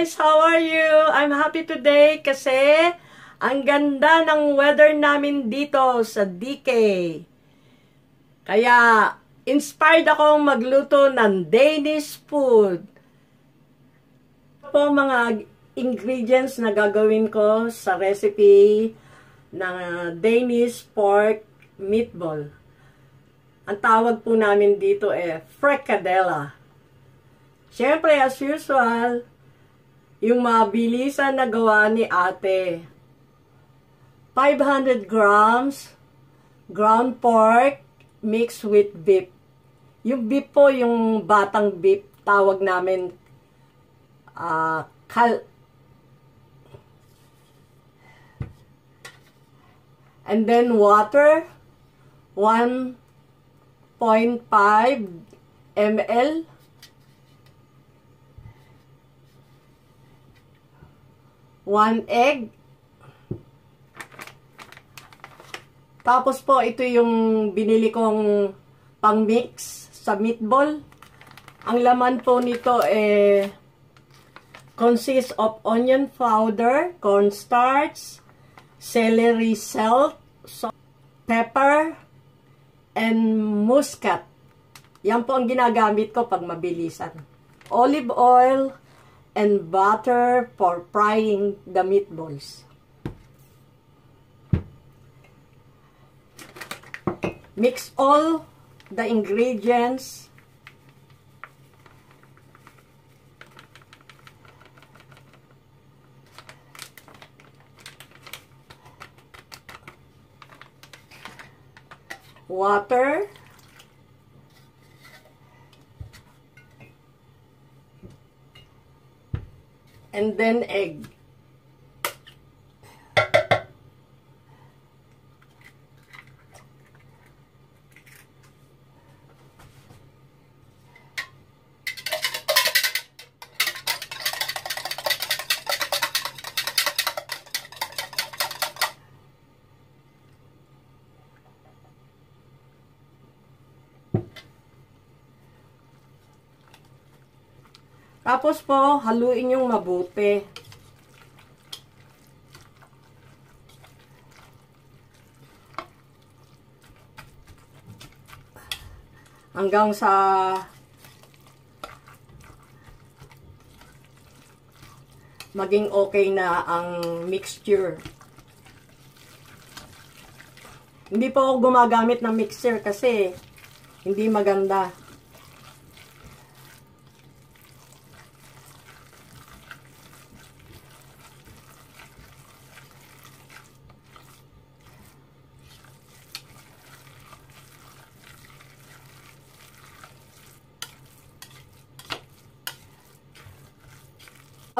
guys! How are you? I'm happy today kasi ang ganda ng weather namin dito sa DK. Kaya inspired akong magluto ng Danish food. Ito po mga ingredients na gagawin ko sa recipe ng Danish pork meatball. Ang tawag po namin dito eh fricadella. Siyempre, as usual, yung mabilisan na gawa ni ate. 500 grams ground pork mixed with beef. Yung beef po, yung batang beef, tawag namin uh, kal And then water, 1.5 ml. One egg. Tapos po, ito yung binili kong pang-mix sa meatball. Ang laman po nito eh consists of onion powder, cornstarch, celery salt, salt, pepper, and muscat. Yan po ang ginagamit ko pag mabilisan. Olive oil, and butter for frying the meatballs. Mix all the ingredients water and then egg. Tapos po, haluin yung mabuti. Hanggang sa maging okay na ang mixture. Hindi po ako gumagamit ng mixer kasi hindi maganda.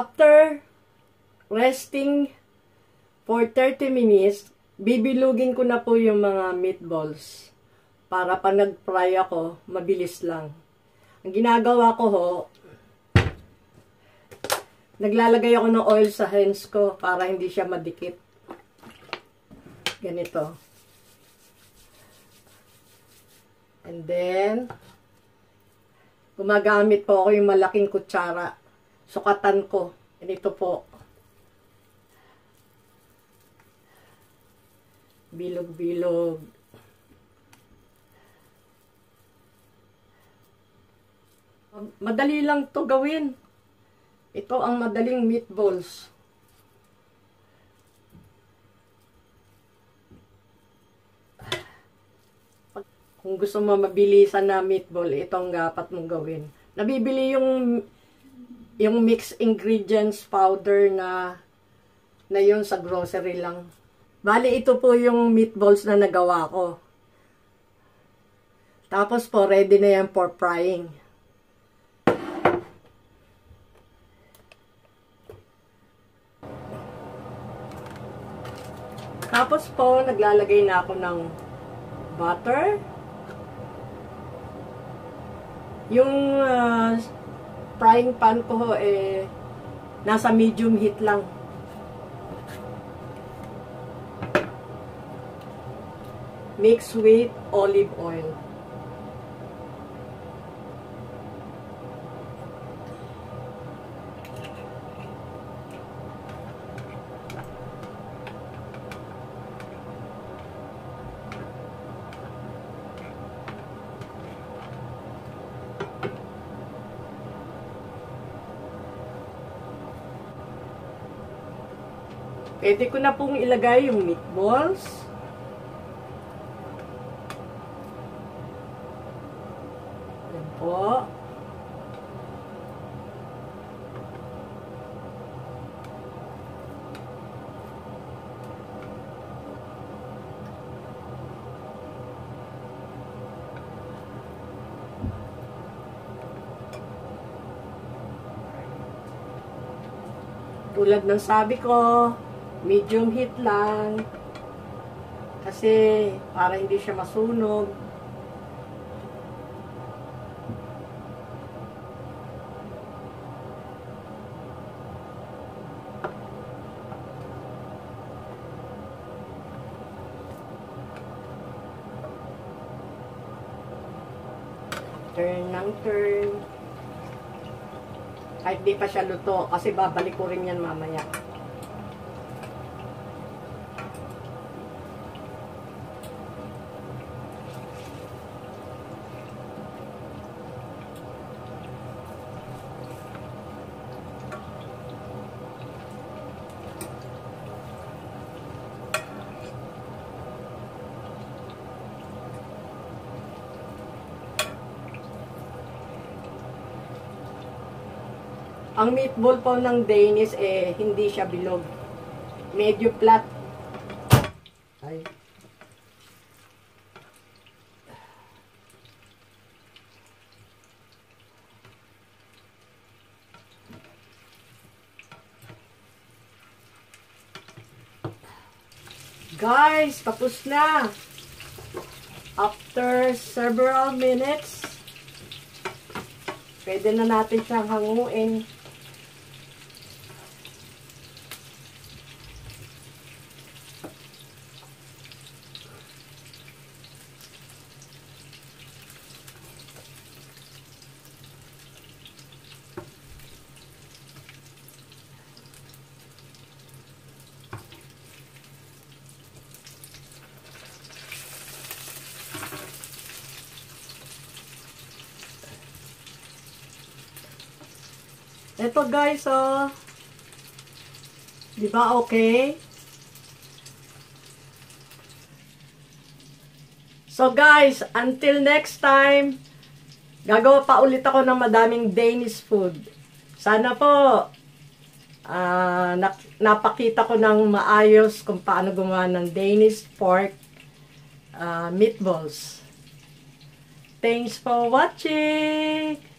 After resting for 30 minutes, bibilugin ko na po yung mga meatballs. Para pa nag-fry ako, mabilis lang. Ang ginagawa ko ho, naglalagay ako ng oil sa hands ko para hindi siya madikit. Ganito. And then, gumagamit po ako yung malaking kutsara sukatan ko. Ganito po. Bilog-bilog. Madali lang to gawin. Ito ang madaling meatballs. Kung gusto mo mabilisan na meatball, ito ang dapat mong gawin. Nabibili yung yung mixed ingredients powder na na yun sa grocery lang. Bali, ito po yung meatballs na nagawa ko. Tapos po, ready na yan for frying. Tapos po, naglalagay na ako ng butter. Yung uh, frying pan ko eh nasa medium heat lang. Mix with olive oil. Pwede ko na pong ilagay yung meatballs. Yan po. Tulad ng sabi ko, medium heat lang. Kasi para hindi siya masunog. Turn ng turn. Kahit di pa siya luto, kasi babalik ko rin yan mamaya. Ang meatball po ng Danish, eh, hindi siya bilog. Medyo flat. Ay. Guys, tapos na. After several minutes, pwede na natin siyang hanguin. Ito guys, oh. Di ba okay? So guys, until next time, gagawa pa ulit ako ng madaming Danish food. Sana po, uh, napakita ko ng maayos kung paano gumawa ng Danish pork uh, meatballs. Thanks for watching!